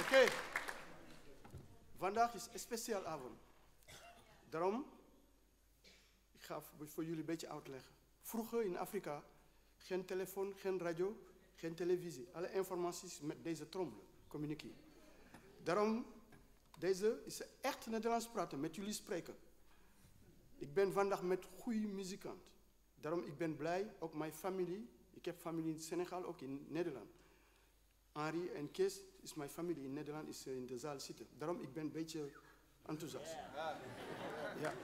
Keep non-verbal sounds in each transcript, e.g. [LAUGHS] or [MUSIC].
Oké. Vandaag is een speciaal avond. Daarom, ik ga voor jullie een beetje uitleggen. Vroeger in Afrika, geen telefoon, geen radio, geen televisie. Alle informaties met deze trommel communiceren. Daarom, deze is echt Nederlands praten, met jullie spreken. Ik ben vandaag met goede muzikant. Daarom ik ben blij, ook mijn familie. Ik heb familie in Senegal, ook in Nederland. Henri en Kees is mijn familie in Nederland, is eh, in de zaal zitten. Daarom ik ben een beetje enthousiast. Ja.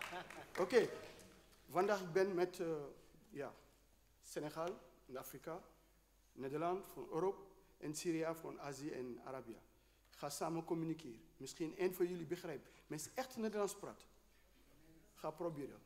[LAUGHS] Oké, vandaag ik ben met eh, ja, Senegal in Afrika, Nederland van Europa en Syrië van Azië en Arabië. Ik ga samen communiceren. Misschien één van jullie begrijpt. Maar is echt Nederlands praten. ha probierja.